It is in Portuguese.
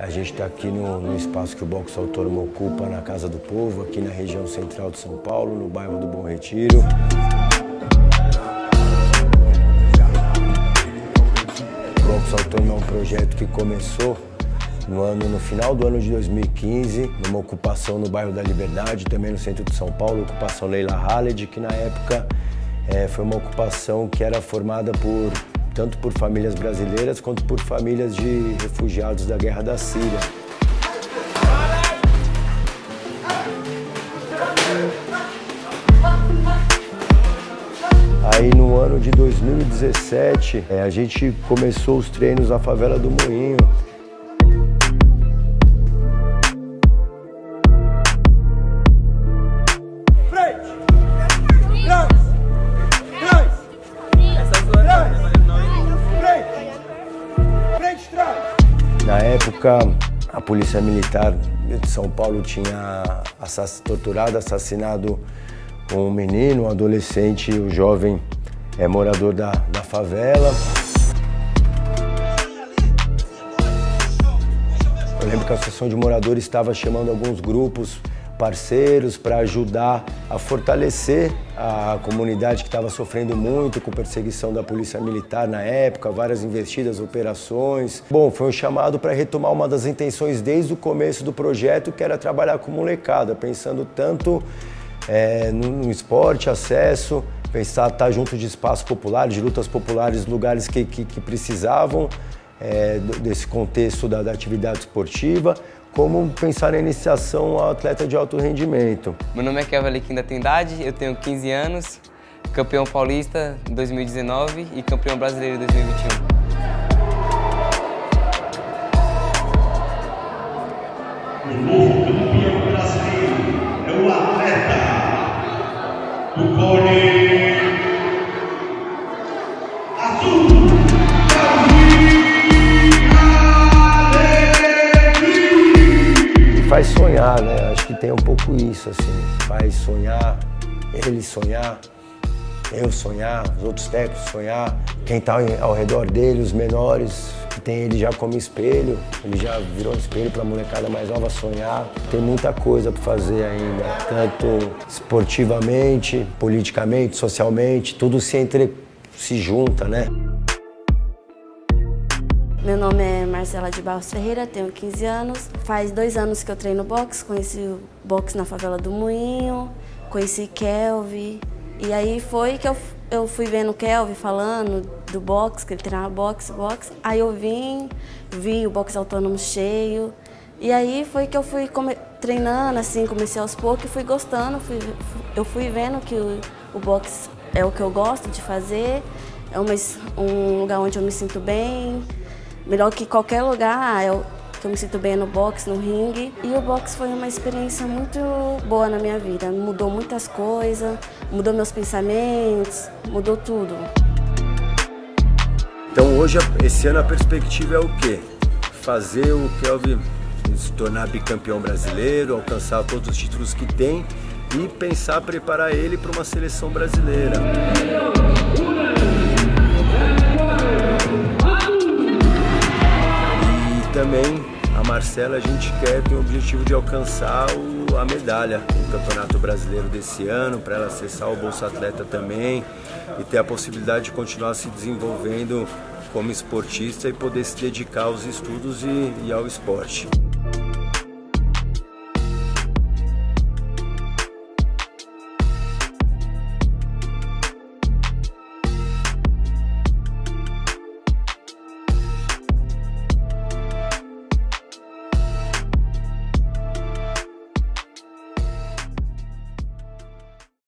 A gente está aqui no, no, espaço que o Boxe Autônomo ocupa na Casa do Povo, aqui na região central de São Paulo, no bairro do Bom Retiro. O Boxe Autônomo é um projeto que começou no, ano, no final do ano de 2015, numa ocupação no bairro da Liberdade, também no centro de São Paulo, ocupação Leila Haled, que na época é, foi uma ocupação que era formada por tanto por famílias brasileiras quanto por famílias de refugiados da guerra da Síria. Aí no ano de 2017, é, a gente começou os treinos na favela do Moinho. Na época, a Polícia Militar de São Paulo tinha assass torturado, assassinado um menino, um adolescente, um jovem é, morador da, da favela. Eu lembro que a Associação de Moradores estava chamando alguns grupos parceiros para ajudar a fortalecer a comunidade que estava sofrendo muito com perseguição da polícia militar na época, várias investidas, operações. Bom, foi um chamado para retomar uma das intenções desde o começo do projeto, que era trabalhar com molecada, pensando tanto é, no, esporte, acesso, pensar estar junto de espaços populares, de lutas populares, lugares que, que, que precisavam é, desse contexto da, da atividade esportiva, como pensar na iniciação ao atleta de alto rendimento. Meu nome é Kevin Alequim Trindade, eu tenho 15 anos, campeão paulista em 2019 e campeão brasileiro em 2021. O faz sonhar, né? Acho que tem um pouco isso, assim. Faz sonhar, ele sonhar, eu sonhar, os outros técnicos sonhar, quem está ao redor dele, os menores, que tem ele já como espelho, ele já virou espelho para a molecada mais nova sonhar. Tem muita coisa para fazer ainda, tanto esportivamente, politicamente, socialmente, tudo se entre se junta, né? Meu nome é Marcela de Barros Ferreira, tenho 15 anos. Faz dois anos que eu treino boxe, conheci o boxe na favela do Moinho, conheci Kelvin. E aí foi que eu, eu fui vendo o Kelvin falando do boxe, que ele treinava boxe, boxe. Aí eu vim, vi o boxe autônomo cheio. E aí foi que eu fui treinando, assim, comecei aos poucos e fui gostando. Fui, eu fui vendo que o, o boxe é o que eu gosto de fazer, é uma, um lugar onde eu me sinto bem, melhor que qualquer lugar, eu, que eu me sinto bem no boxe, no ringue. E o boxe foi uma experiência muito boa na minha vida. Mudou muitas coisas, mudou meus pensamentos, mudou tudo. Então hoje, esse ano a perspectiva é o quê? Fazer o Kelvin se tornar bicampeão brasileiro, alcançar todos os títulos que tem e pensar preparar ele para uma seleção brasileira. Marcela a gente quer ter o objetivo de alcançar o, a medalha no Campeonato Brasileiro desse ano, para ela acessar o Bolsa Atleta também e ter a possibilidade de continuar se desenvolvendo como esportista e poder se dedicar aos estudos e, e ao esporte.